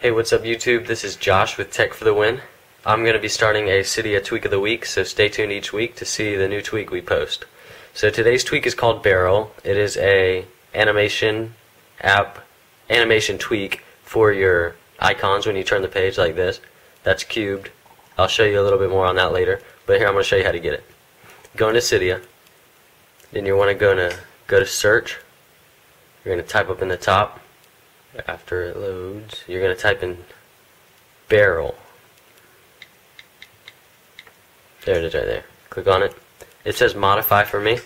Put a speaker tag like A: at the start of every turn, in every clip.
A: Hey, what's up YouTube? This is Josh with Tech for the Win. I'm going to be starting a Cydia Tweak of the Week, so stay tuned each week to see the new tweak we post. So today's tweak is called Barrel. It is a animation app, animation tweak for your icons when you turn the page like this. That's cubed. I'll show you a little bit more on that later, but here I'm going to show you how to get it. Go into Cydia, then you want to go to go to search. You're going to type up in the top after it loads, you're going to type in barrel. There it is right there. Click on it. It says modify for me.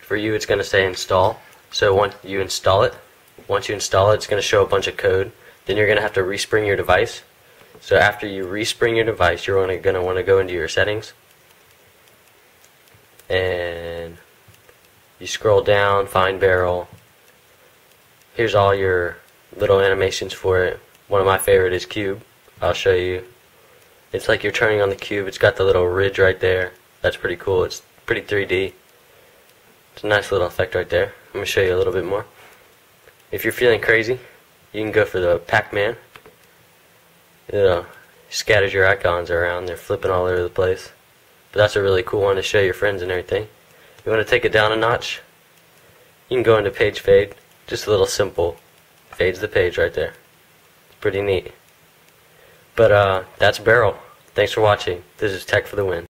A: For you, it's going to say install. So once you install it, once you install it, it's going to show a bunch of code. Then you're going to have to respring your device. So after you respring your device, you're going to want to go into your settings. And you scroll down, find barrel. Here's all your little animations for it. One of my favorite is Cube. I'll show you. It's like you're turning on the cube. It's got the little ridge right there. That's pretty cool. It's pretty 3D. It's a nice little effect right there. I'm going to show you a little bit more. If you're feeling crazy, you can go for the Pac-Man. It uh, scatters your icons around. They're flipping all over the place. But that's a really cool one to show your friends and everything. You want to take it down a notch? You can go into page fade. Just a little simple fades the page right there. It's pretty neat. But uh, that's Barrel. Thanks for watching. This is Tech for the Win.